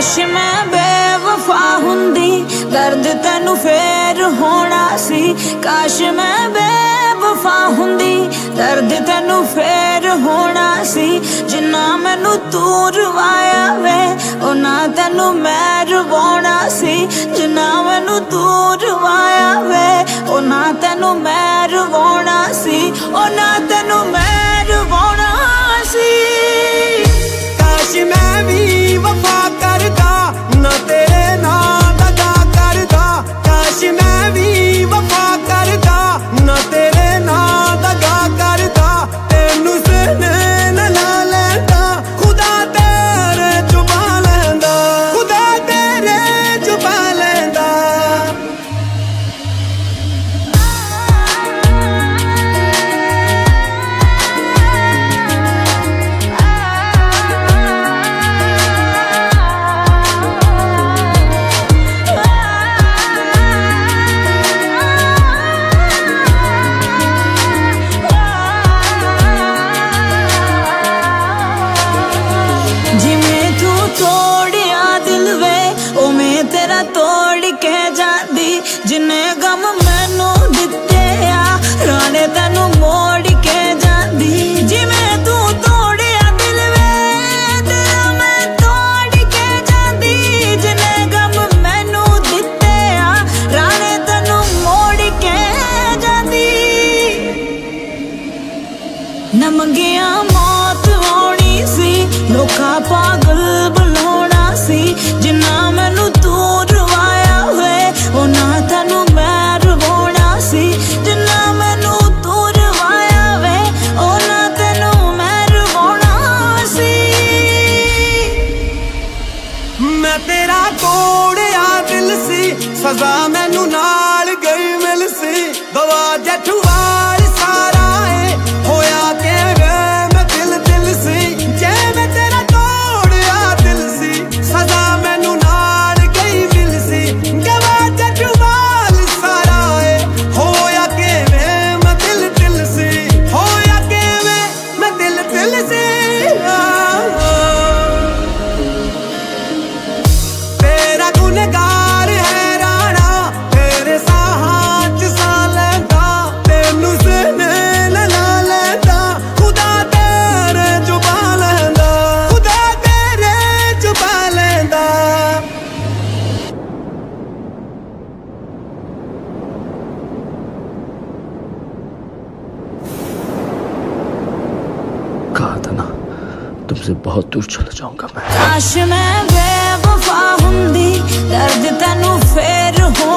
ਕਾਸ਼ ਮੈਂ ਬੇਵਫਾ ਹੁੰਦੀ, ਦਰਦ ਤੈਨੂੰ ਫੇਰ ਹੋਣਾ ਸੀ। ਕਾਸ਼ ਮੈਂ ਬੇਵਫਾ ਹੁੰਦੀ, ਦਰਦ ਤੈਨੂੰ ਫੇਰ ਹੋਣਾ ਸੀ। ਜਿੰਨਾ ਮੈਨੂੰ ਤੂੰ ਰਵਾਇਆ ਵੇ ਉਹਨਾਂ ਤੈਨੂੰ ਮੈਂ ਰਵਾਉਣਾ ਸੀ। ਜਿੰਨਾ ਮੈਨੂੰ ਤੂੰ ਰਵਾਇਆ ਵੇ ਉਹਨਾਂ ਤੈਨੂੰ ਮੈਂ ਰਵਾਉਣਾ ਜਿਵੇਂ ਤੂੰ ਤੋੜਿਆ ਦਿਲ ਵੇ, ਉਵੇਂ ਤੇਰਾ ਤੋੜ ਕੇ ਜਾਂਦੀ। ਜਿੰਨੇ ਗਮ ਮੈਨੂੰ ਦਿੱਤੇ ਆ, ਰਾਣੇ ਤੈਨੂੰ ਮੋੜ ਕੇ ਜਾਂਦੀ। ਜਿਵੇਂ ਤੂੰ ਤੋੜਿਆ ਦਿਲ ਵੇ, ਤੇਰਾ ਮੈਂ ਤੋੜ ਕੇ ਜਾਂਦੀ। ਜਿੰਨੇ ਗਮ ਮੈਨੂੰ ਦਿੱਤੇ ਆ, ਰਾਣੇ ਤੈਨੂੰ ਮੋੜ ਕੇ ਜਾਂਦੀ। ਨਾ ਮੰਗਿਆ ਲੋਕਾਂ ਪਾਗਲ ਬੁਲਾਉਣਾ ਸੀ, ਜਿੰਨਾ ਮੈਨੂੰ ਤੂੰ ਰਵਾਇਆ ਹੋਏ ਉਹਨਾਂ ਤੈਨੂੰ ਮੈਂ ਰਵਾਉਣਾ ਸੀ, ਜਿੰਨਾ ਮੈਨੂੰ ਤੂੰ ਰਵਾਇਆ ਵੇ ਉਹਨਾਂ ਤੈਨੂੰ ਮੈਂ ਰਵਾਉਣਾ ਸੀ। ਮੈਂ ਤੇਰਾ ਤੋੜਿਆ ਦਿਲ ਸੀ, ਸਜ਼ਾ ਮੈਨੂੰ ਨਾ तुमसे बहुत दूर चला जाऊंगा मैं काश मैं बेवफा हुंदी दर्द तनु फेर हो